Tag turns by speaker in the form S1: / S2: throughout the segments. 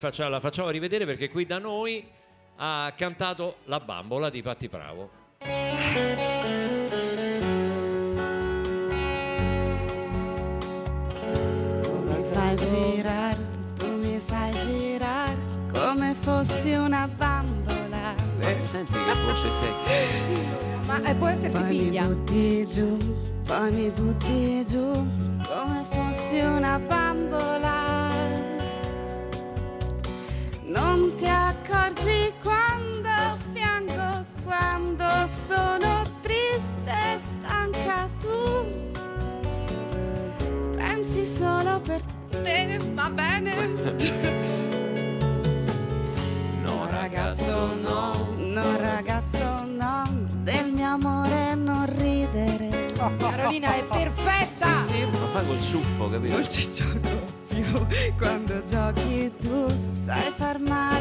S1: Faccia- la facciamo rivedere perché qui da noi ha cantato La bambola di Patti Bravo.
S2: Tu mi fai girare, tu mi fai girare come fossi una bambola.
S3: Eh, senti che voce sei.
S4: Ma eh, può esserti
S2: Poi mi
S4: figlia.
S2: butti giù, poi mi butti giù accorgi quando piango, quando sono triste e stanca tu. Pensi solo per te, va bene?
S3: No,
S2: ragazzo no, no ragazzo no, del mio amore non ridere.
S4: Carolina è perfetta.
S2: Sì,
S3: Ma fai col ciuffo, capito?
S2: non ci gioco più. Quando giochi tu sai far male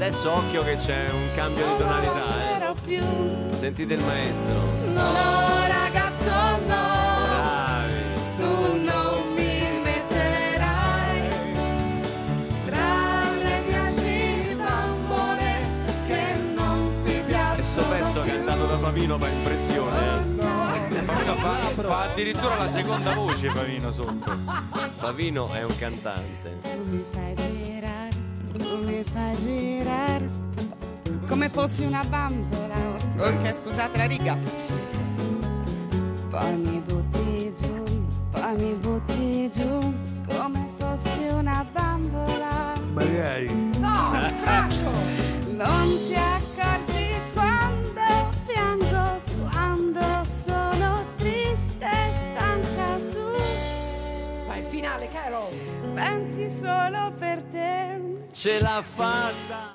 S3: Adesso occhio che c'è un cambio di tonalità,
S2: Non più.
S3: eh. Sentite il maestro.
S2: No ragazzo no.
S3: Bravi.
S2: Tu non mi metterai tra le dieci bambole che non ti
S3: E
S2: piacciono
S3: sto pezzo
S2: più.
S3: cantato da Favino fa impressione. eh.
S5: Fa, fa- fa addirittura la seconda voce Favino sotto.
S3: Favino è un cantante.
S2: Mi fai girare come fossi una bambola. Ok, scusate la riga. Poi mi butti giù, poi mi butti giù come fossi una bambola.
S5: Magari.
S2: Pensi solo per te.
S3: Ce l'ha fatta.